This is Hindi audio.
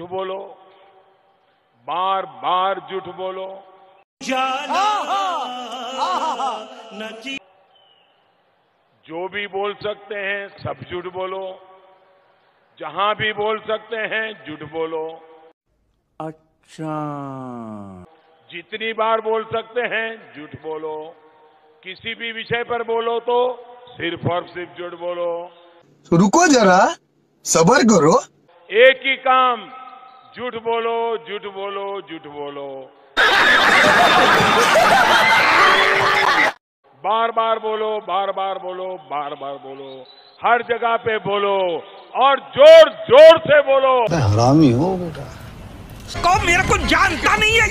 झूठ बोलो। बार बार झूठ बोलो। जो भी बोल सकते हैं सब झूठ बोलो। जहाँ भी बोल सकते हैं झूठ बोलो। अच्छा। जितनी बार बोल सकते हैं झूठ बोलो। किसी भी विषय पर बोलो तो सिर्फ़ और सिर्फ़ झूठ बोलो। तो रुको जरा सबर करो। एक ही काम झूठ बोलो झूठ बोलो झूठ बोलो। बार बार बोलो बार बार बोलो बार बार बोलो। हर जगह पे बोलो और ज़ोर ज़ोर से बोलो। हरामी हो बेटा। कौन मेरे को जानता नहीं है